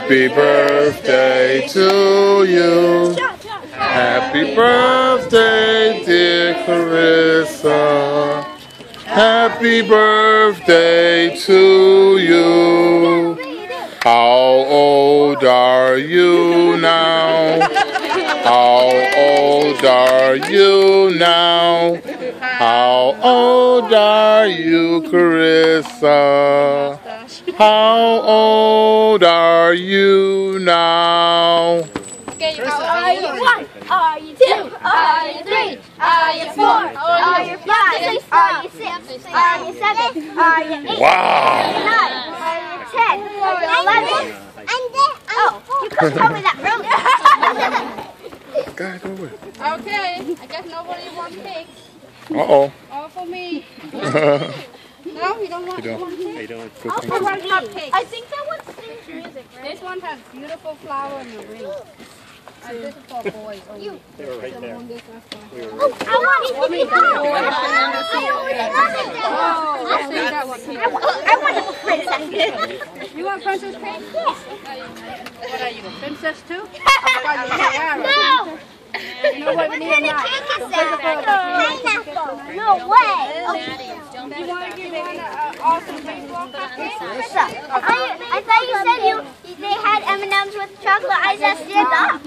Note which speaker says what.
Speaker 1: Happy birthday to you. Happy birthday, dear Carissa. Happy birthday to you. How old are you now? How old are you now? How old are you, Carissa? How old are you now?
Speaker 2: Okay, you are you one? Are you two? Are you three? Are you four? Are you five? Are you six? Are you seven? Are you eight?
Speaker 1: Wow!
Speaker 2: Nine? Are you ten? Are you eleven? And then oh, you could tell me that earlier.
Speaker 1: Guy, go away.
Speaker 3: Okay, I guess nobody wants cake.
Speaker 1: Uh-oh.
Speaker 3: All for me.
Speaker 1: You
Speaker 3: No, you don't want
Speaker 1: don't.
Speaker 3: one cake?
Speaker 1: You don't.
Speaker 3: I want cupcakes.
Speaker 2: I think that one's sings music, right?
Speaker 3: This one has beautiful flower in the ring. Uh, this is for boys only.
Speaker 4: They were right there.
Speaker 3: This last one.
Speaker 2: Oh, I want it. I already love it.
Speaker 3: Oh, I see that one.
Speaker 2: I want, I want a princess.
Speaker 3: You want princess cake?
Speaker 2: Yes.
Speaker 3: What are you, a princess too? I
Speaker 2: No.
Speaker 3: You know what
Speaker 2: What kind of cake is that? Pineapple. No way.
Speaker 3: You want to give one an awesome baseball?
Speaker 2: Krista, I, I thought you said you they had M&M's with chocolate ice that stand up.